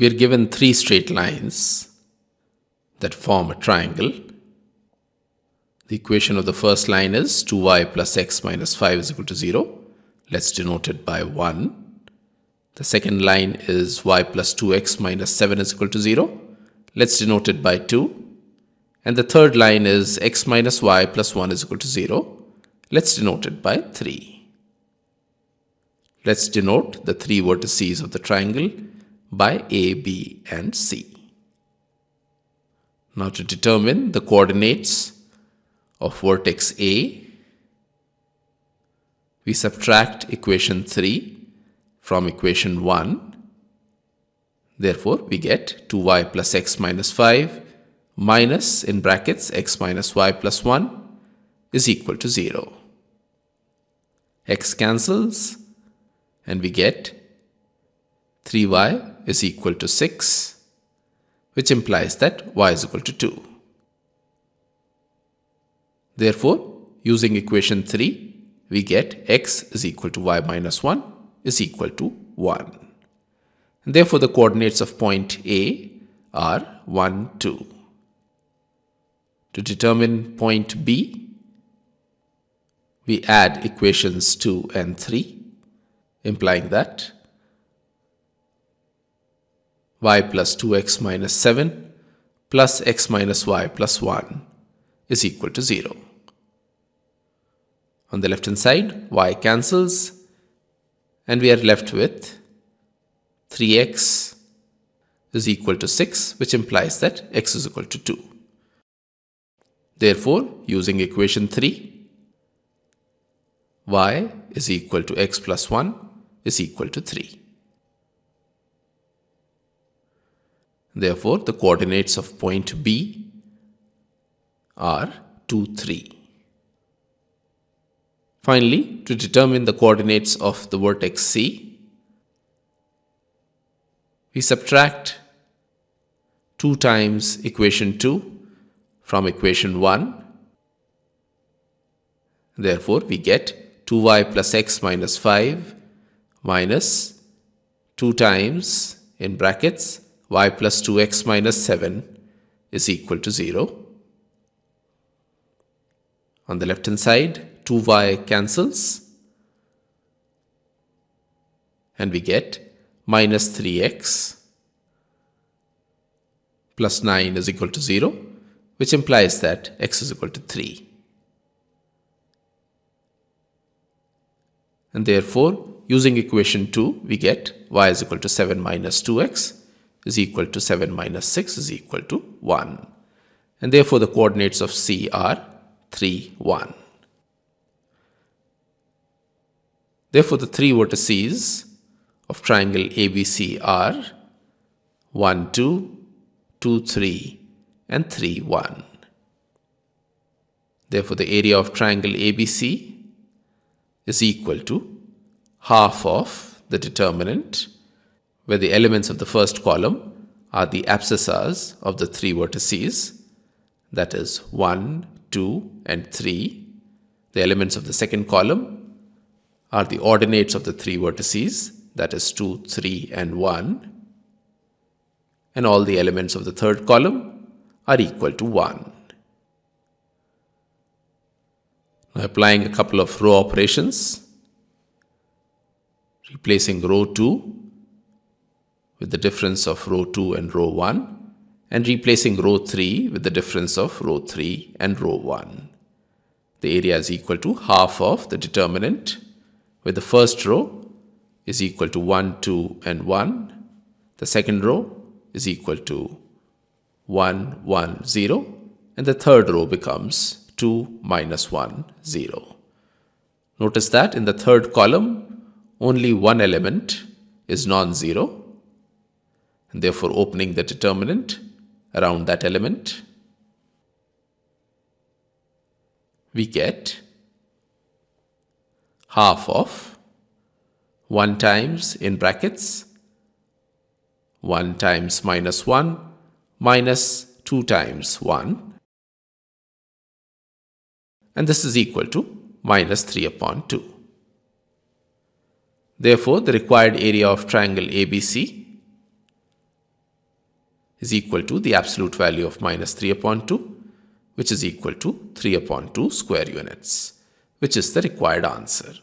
We are given three straight lines that form a triangle. The equation of the first line is 2y plus x minus 5 is equal to 0. Let's denote it by 1. The second line is y plus 2x minus 7 is equal to 0. Let's denote it by 2. And the third line is x minus y plus 1 is equal to 0. Let's denote it by 3. Let's denote the three vertices of the triangle by A, B and C. Now to determine the coordinates of vertex A, we subtract equation 3 from equation 1. Therefore, we get 2y plus x minus 5 minus in brackets x minus y plus 1 is equal to 0. x cancels and we get 3y is equal to 6 which implies that y is equal to 2. Therefore, using equation 3, we get x is equal to y minus 1 is equal to 1. And therefore, the coordinates of point A are 1, 2. To determine point B, we add equations 2 and 3, implying that y plus 2x minus 7 plus x minus y plus 1 is equal to 0. On the left hand side, y cancels and we are left with 3x is equal to 6 which implies that x is equal to 2. Therefore, using equation 3, y is equal to x plus 1 is equal to 3. Therefore, the coordinates of point B are 2, 3. Finally, to determine the coordinates of the vertex C, we subtract 2 times equation 2 from equation 1. Therefore, we get 2y plus x minus 5 minus 2 times in brackets y plus 2x minus 7 is equal to 0. On the left hand side, 2y cancels and we get minus 3x plus 9 is equal to 0 which implies that x is equal to 3. And therefore, using equation 2, we get y is equal to 7 minus 2x is equal to 7 minus 6 is equal to 1. And therefore, the coordinates of C are 3, 1. Therefore, the three vertices of triangle ABC are 1, 2, 2, 3 and 3, 1. Therefore, the area of triangle ABC is equal to half of the determinant where the elements of the first column are the abscissas of the three vertices, that is 1, 2 and 3. The elements of the second column are the ordinates of the three vertices, that is 2, 3 and 1. And all the elements of the third column are equal to 1. Now applying a couple of row operations, replacing row 2 with the difference of row 2 and row 1 and replacing row 3 with the difference of row 3 and row 1. The area is equal to half of the determinant where the first row is equal to 1, 2 and 1. The second row is equal to 1, 1, 0 and the third row becomes 2 minus 1, 0. Notice that in the third column only one element is non-zero therefore opening the determinant around that element, we get half of 1 times in brackets 1 times minus 1 minus 2 times 1 and this is equal to minus 3 upon 2. Therefore, the required area of triangle ABC is equal to the absolute value of minus 3 upon 2 which is equal to 3 upon 2 square units which is the required answer.